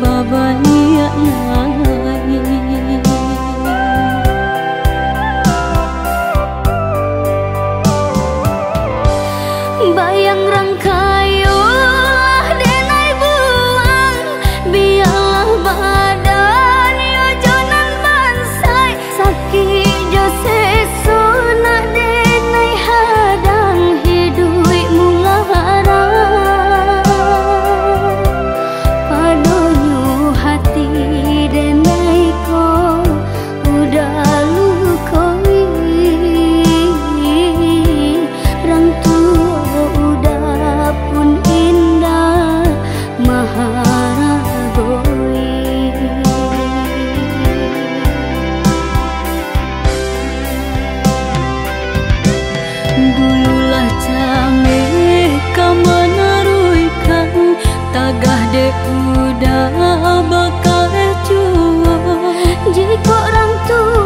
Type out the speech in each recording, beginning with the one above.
babaian ay Bayang rang dululah canggih kemenaruikan tagah de udah bakal cuo jadi kok rantu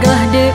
gagah deh